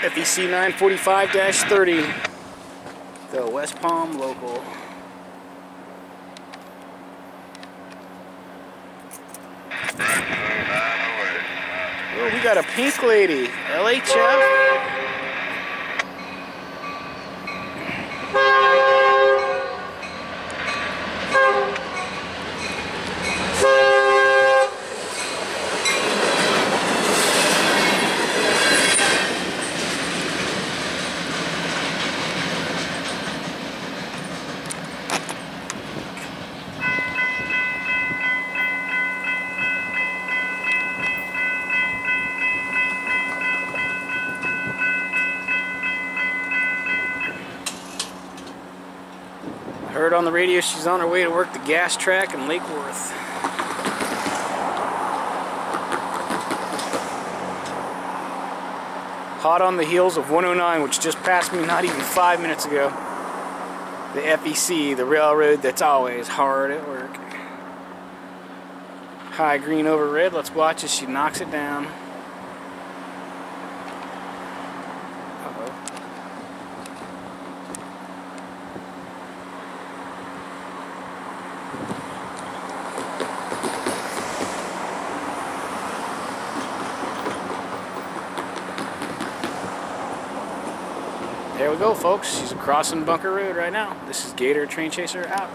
FEC 945-30, the West Palm local. Oh, we got a pink lady, LHF. Heard on the radio she's on her way to work the gas track in Lake Worth. Hot on the heels of 109, which just passed me not even five minutes ago. The FEC, the railroad that's always hard at work. High green over red. Let's watch as she knocks it down. There we go, folks. She's crossing Bunker Road right now. This is Gator Train Chaser out.